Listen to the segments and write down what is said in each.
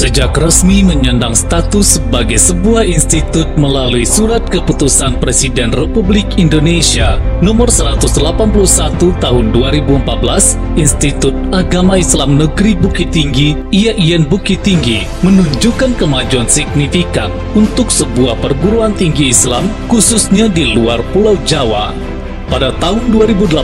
Sejak resmi menyandang status sebagai sebuah institut melalui surat keputusan Presiden Republik Indonesia nomor 181 tahun 2014, Institut Agama Islam Negeri Bukit Tinggi IAIN Bukit Tinggi menunjukkan kemajuan signifikan untuk sebuah perguruan tinggi Islam khususnya di luar Pulau Jawa. Pada tahun 2018,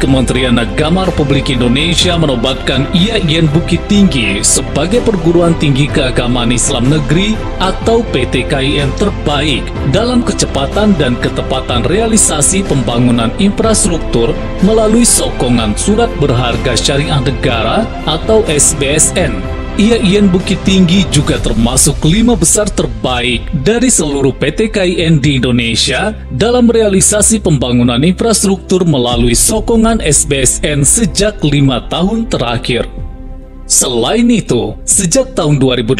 Kementerian Agama Republik Indonesia menobatkan IAIN Bukit Tinggi sebagai perguruan tinggi keagamaan Islam negeri atau PTKIN terbaik dalam kecepatan dan ketepatan realisasi pembangunan infrastruktur melalui sokongan Surat Berharga Syariah Negara atau SBSN IAIN Bukit Tinggi juga termasuk lima besar terbaik dari seluruh PT KIN di Indonesia dalam realisasi pembangunan infrastruktur melalui sokongan SBSN sejak lima tahun terakhir. Selain itu, sejak tahun 2018,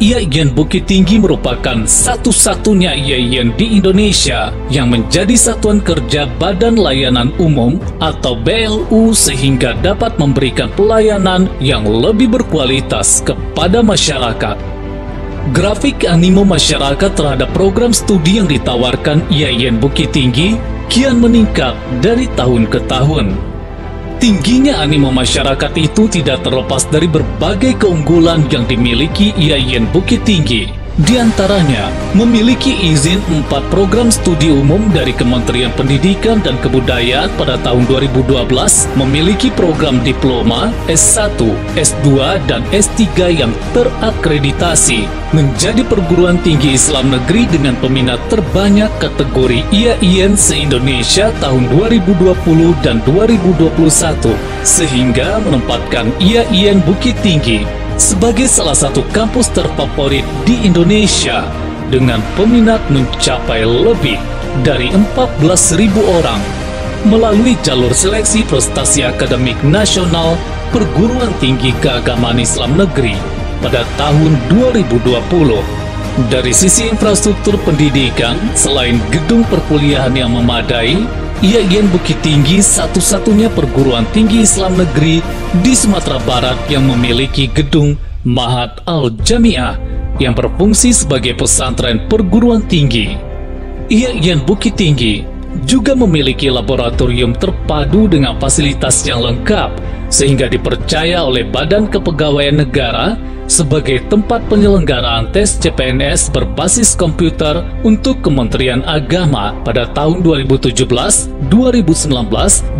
IAIN Bukit Tinggi merupakan satu-satunya IAIN di Indonesia yang menjadi satuan kerja Badan Layanan Umum atau BLU sehingga dapat memberikan pelayanan yang lebih berkualitas kepada masyarakat. Grafik animo masyarakat terhadap program studi yang ditawarkan IAIN Bukit Tinggi kian meningkat dari tahun ke tahun. Tingginya animo masyarakat itu tidak terlepas dari berbagai keunggulan yang dimiliki IAIN Bukit Tinggi. Di antaranya, memiliki izin empat program studi umum dari Kementerian Pendidikan dan Kebudayaan pada tahun 2012, memiliki program diploma, S1, S2, dan S3 yang terakreditasi, menjadi perguruan tinggi Islam negeri dengan peminat terbanyak kategori IAIN se-Indonesia tahun 2020 dan 2021, sehingga menempatkan IAIN Bukit Tinggi sebagai salah satu kampus terfavorit di Indonesia dengan peminat mencapai lebih dari 14.000 orang melalui jalur seleksi prestasi akademik nasional perguruan tinggi keagamaan Islam negeri pada tahun 2020. Dari sisi infrastruktur pendidikan, selain gedung perkuliahan yang memadai, IAIN Bukit Tinggi satu-satunya perguruan tinggi Islam negeri di Sumatera Barat yang memiliki gedung Mahat Al-Jamiah yang berfungsi sebagai pesantren perguruan tinggi. IAIN Bukit Tinggi juga memiliki laboratorium terpadu dengan fasilitas yang lengkap sehingga dipercaya oleh Badan Kepegawaian Negara sebagai tempat penyelenggaraan tes CPNS berbasis komputer untuk Kementerian Agama pada tahun 2017, 2019,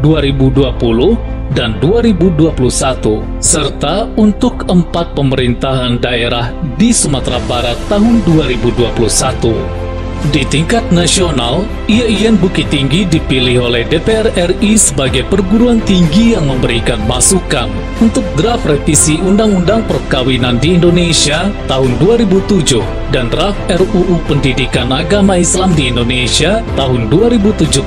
2020, dan 2021, serta untuk empat pemerintahan daerah di Sumatera Barat tahun 2021. Di tingkat nasional, IAIN Bukit Tinggi dipilih oleh DPR RI sebagai perguruan tinggi yang memberikan masukan untuk draft revisi Undang-Undang Perkawinan di Indonesia tahun 2007 dan draft RUU Pendidikan Agama Islam di Indonesia tahun 2017.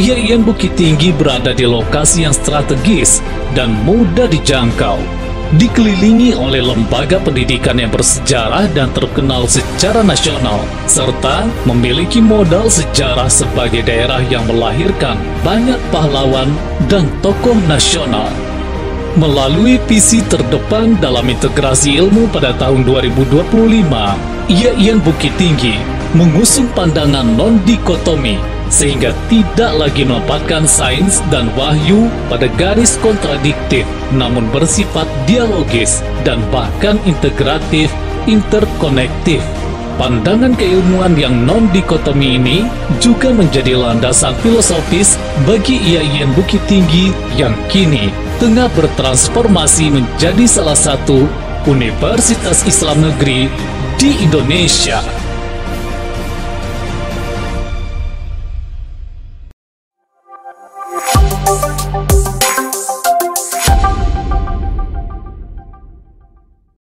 IAIN Bukit Tinggi berada di lokasi yang strategis dan mudah dijangkau dikelilingi oleh lembaga pendidikan yang bersejarah dan terkenal secara nasional, serta memiliki modal sejarah sebagai daerah yang melahirkan banyak pahlawan dan tokoh nasional. Melalui visi terdepan dalam integrasi ilmu pada tahun 2025, IAIN Bukit Tinggi mengusung pandangan non-dikotomi sehingga tidak lagi menempatkan sains dan wahyu pada garis kontradiktif, namun bersifat dialogis dan bahkan integratif, interkonektif. Pandangan keilmuan yang non-dikotomi ini juga menjadi landasan filosofis bagi IAIN Bukit Tinggi yang kini tengah bertransformasi menjadi salah satu Universitas Islam Negeri di Indonesia.